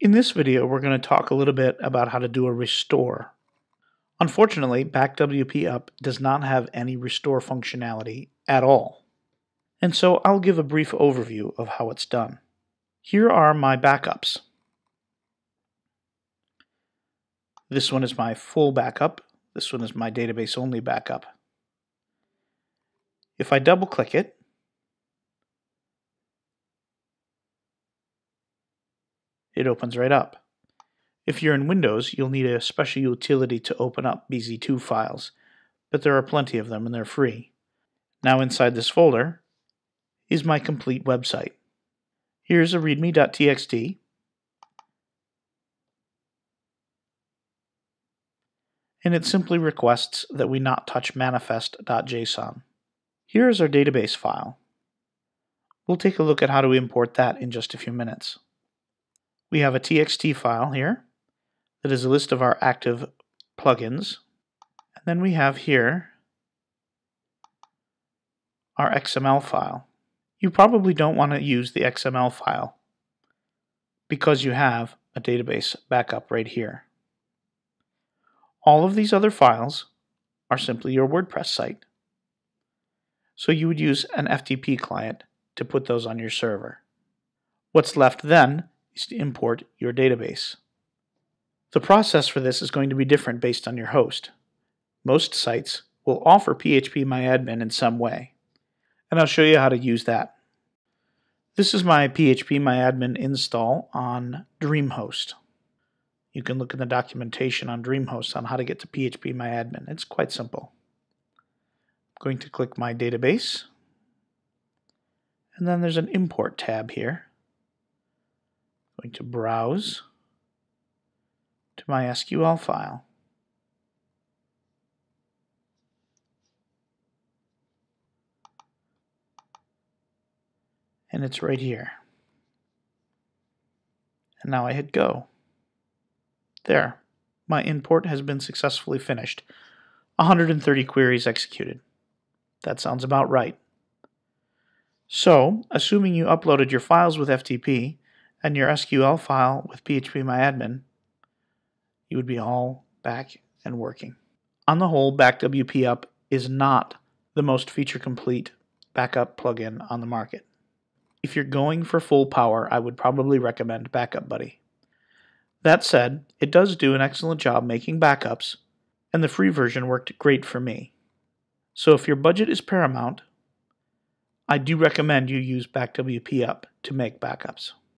In this video, we're going to talk a little bit about how to do a restore. Unfortunately, BackWPup does not have any restore functionality at all. And so I'll give a brief overview of how it's done. Here are my backups. This one is my full backup. This one is my database only backup. If I double click it, it opens right up. If you're in Windows, you'll need a special utility to open up BZ2 files, but there are plenty of them and they're free. Now inside this folder is my complete website. Here's a readme.txt, and it simply requests that we not touch manifest.json. Here is our database file. We'll take a look at how to import that in just a few minutes. We have a txt file here that is a list of our active plugins. And then we have here our XML file. You probably don't want to use the XML file because you have a database backup right here. All of these other files are simply your WordPress site. So you would use an FTP client to put those on your server. What's left then is to import your database. The process for this is going to be different based on your host. Most sites will offer phpMyAdmin in some way, and I'll show you how to use that. This is my phpMyAdmin install on DreamHost. You can look in the documentation on DreamHost on how to get to phpMyAdmin. It's quite simple. I'm going to click my database, and then there's an import tab here going to browse to my SQL file. And it's right here. And now I hit go. There, my import has been successfully finished. 130 queries executed. That sounds about right. So, assuming you uploaded your files with FTP, and your SQL file with phpMyAdmin, you would be all back and working. On the whole, BackWPup is not the most feature complete backup plugin on the market. If you're going for full power, I would probably recommend Backup Buddy. That said, it does do an excellent job making backups, and the free version worked great for me. So if your budget is paramount, I do recommend you use BackWPup to make backups.